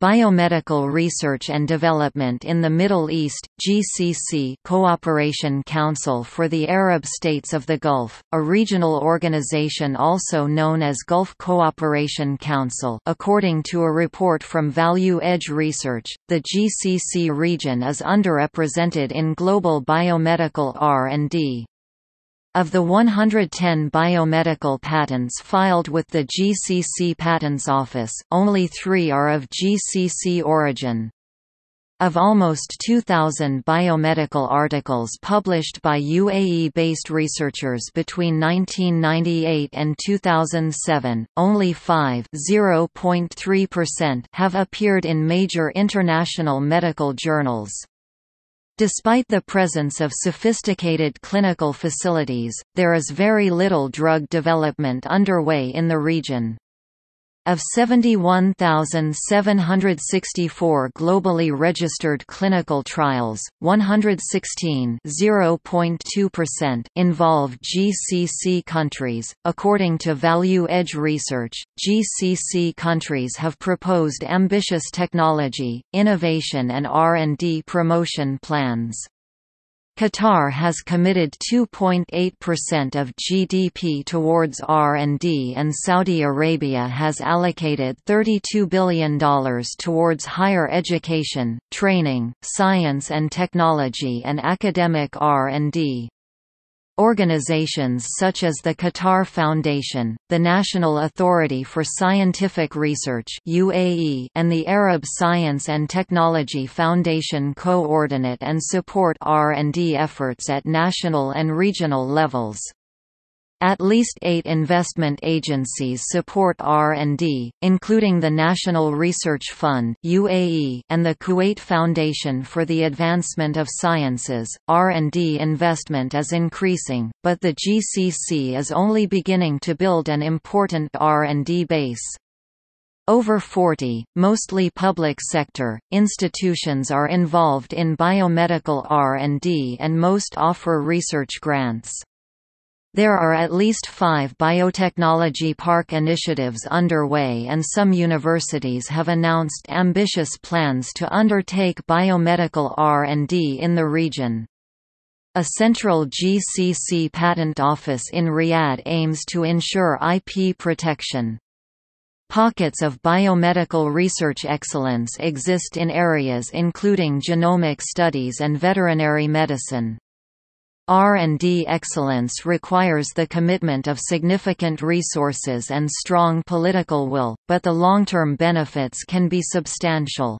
Biomedical Research and Development in the Middle East GCC Cooperation Council for the Arab States of the Gulf, a regional organization also known as Gulf Cooperation Council according to a report from Value Edge Research, the GCC region is underrepresented in global biomedical R&D. Of the 110 biomedical patents filed with the GCC Patents Office, only three are of GCC origin. Of almost 2,000 biomedical articles published by UAE-based researchers between 1998 and 2007, only 5 have appeared in major international medical journals. Despite the presence of sophisticated clinical facilities, there is very little drug development underway in the region. Of 71,764 globally registered clinical trials, 116 involve GCC countries. According to Value Edge Research, GCC countries have proposed ambitious technology, innovation and R&D promotion plans. Qatar has committed 2.8% of GDP towards R&D and Saudi Arabia has allocated $32 billion towards higher education, training, science and technology and academic R&D. Organizations such as the Qatar Foundation, the National Authority for Scientific Research UAE, and the Arab Science and Technology Foundation coordinate and support R&D efforts at national and regional levels. At least eight investment agencies support R&D, including the National Research Fund (UAE) and the Kuwait Foundation for the Advancement of Sciences. R&D investment is increasing, but the GCC is only beginning to build an important R&D base. Over 40, mostly public sector, institutions are involved in biomedical R&D and most offer research grants. There are at least five biotechnology park initiatives underway and some universities have announced ambitious plans to undertake biomedical R&D in the region. A central GCC patent office in Riyadh aims to ensure IP protection. Pockets of biomedical research excellence exist in areas including genomic studies and veterinary medicine. R&D excellence requires the commitment of significant resources and strong political will, but the long-term benefits can be substantial.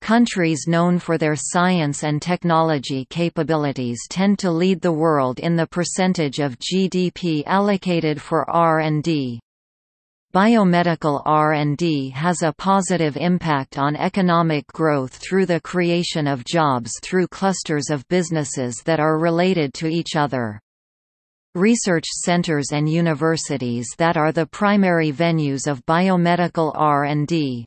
Countries known for their science and technology capabilities tend to lead the world in the percentage of GDP allocated for R&D. Biomedical R&D has a positive impact on economic growth through the creation of jobs through clusters of businesses that are related to each other. Research centers and universities that are the primary venues of biomedical R&D